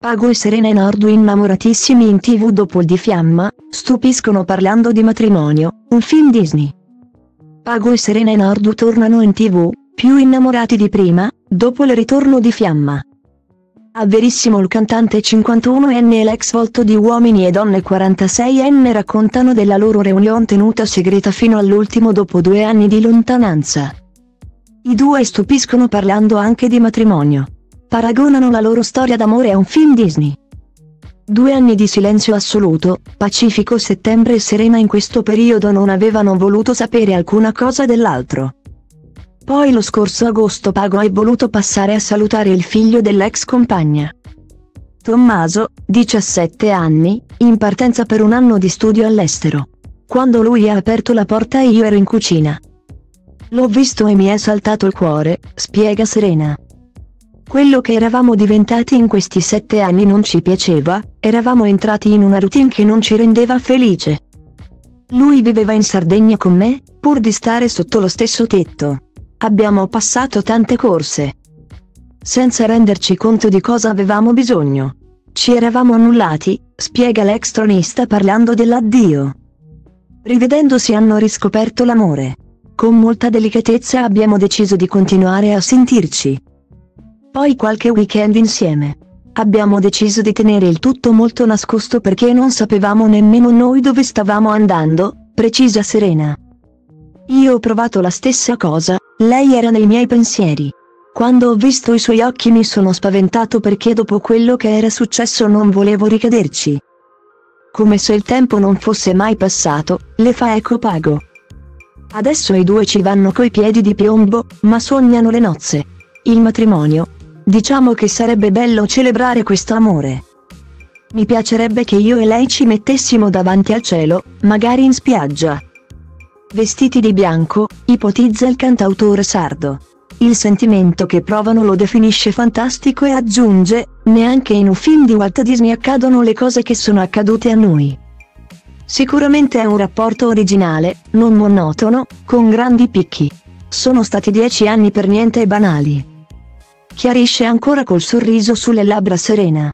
Pago e Serena Nordu innamoratissimi in tv dopo il di Fiamma, stupiscono parlando di matrimonio, un film Disney. Pago e Serena Nordu tornano in tv, più innamorati di prima, dopo il ritorno di Fiamma. A Verissimo il cantante 51enne e l'ex volto di Uomini e Donne 46enne raccontano della loro reunion tenuta segreta fino all'ultimo dopo due anni di lontananza. I due stupiscono parlando anche di matrimonio. Paragonano la loro storia d'amore a un film Disney. Due anni di silenzio assoluto, Pacifico Settembre e Serena in questo periodo non avevano voluto sapere alcuna cosa dell'altro. Poi lo scorso agosto Pago è voluto passare a salutare il figlio dell'ex compagna. Tommaso, 17 anni, in partenza per un anno di studio all'estero. Quando lui ha aperto la porta io ero in cucina. L'ho visto e mi è saltato il cuore, spiega Serena. Quello che eravamo diventati in questi sette anni non ci piaceva, eravamo entrati in una routine che non ci rendeva felice. Lui viveva in Sardegna con me, pur di stare sotto lo stesso tetto. Abbiamo passato tante corse. Senza renderci conto di cosa avevamo bisogno. Ci eravamo annullati, spiega l'ex tronista parlando dell'addio. Rivedendosi hanno riscoperto l'amore. Con molta delicatezza abbiamo deciso di continuare a sentirci. Poi qualche weekend insieme. Abbiamo deciso di tenere il tutto molto nascosto perché non sapevamo nemmeno noi dove stavamo andando, precisa Serena. Io ho provato la stessa cosa, lei era nei miei pensieri. Quando ho visto i suoi occhi mi sono spaventato perché dopo quello che era successo non volevo ricaderci. Come se il tempo non fosse mai passato, le fa eco pago. Adesso i due ci vanno coi piedi di piombo, ma sognano le nozze. Il matrimonio, Diciamo che sarebbe bello celebrare questo amore. Mi piacerebbe che io e lei ci mettessimo davanti al cielo, magari in spiaggia. Vestiti di bianco, ipotizza il cantautore sardo. Il sentimento che provano lo definisce fantastico e aggiunge, neanche in un film di Walt Disney accadono le cose che sono accadute a noi. Sicuramente è un rapporto originale, non monotono, con grandi picchi. Sono stati dieci anni per niente banali chiarisce ancora col sorriso sulle labbra serena.